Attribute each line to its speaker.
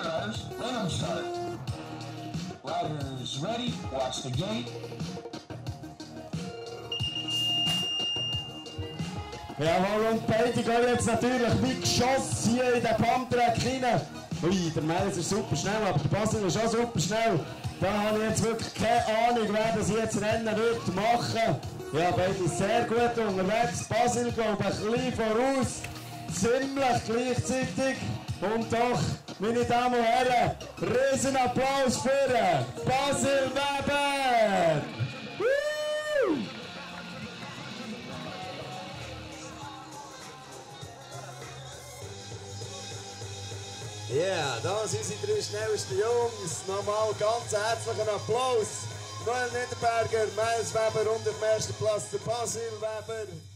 Speaker 1: cars, let them start. Riders ready, watch the gate.
Speaker 2: Jawohl, und beide gehen jetzt natürlich wie geschossen hier in den Pumptrack rein. Ui, der Miles ist super schnell, aber der Basil ist auch super schnell. Da habe ich jetzt wirklich keine Ahnung, wer das jetzt Rennen wird machen. Ja, beide sehr gut unterwegs. Basil glaube ich ein bisschen voraus. Ziemlich gleichzeitig. Und doch, meine Damen und Herren, riesen Applaus für Basil Weber!
Speaker 3: Ja, yeah, da sind unsere drei schnellsten Jungs. Nochmal ganz herzlichen Applaus. Noel Niederberger, Miles Weber und auf dem Platz der Basil Weber.